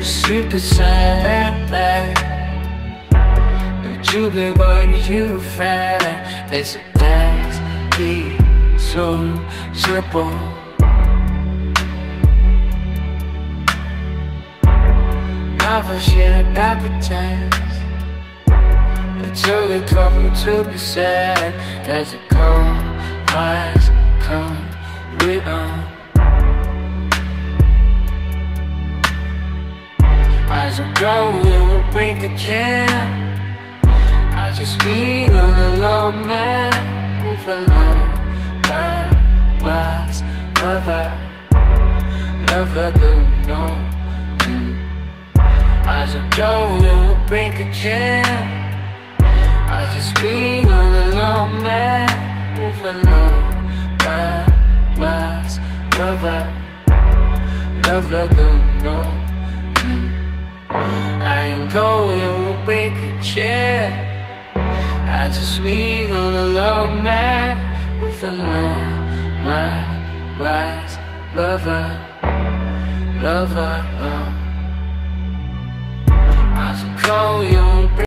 Beside back But you big boy, you fat There's a back be so simple. Never should have pretend Until they come to be sad As it comes, As I go, it will bring a jam I just feel alone, man With a love, that was lover Never do know as I go, it will break a chair I just feel alone, man With a love, my, my lover Never do know I it will break a chair I just feel alone, man With a love, my, my lover Lover, oh. I call you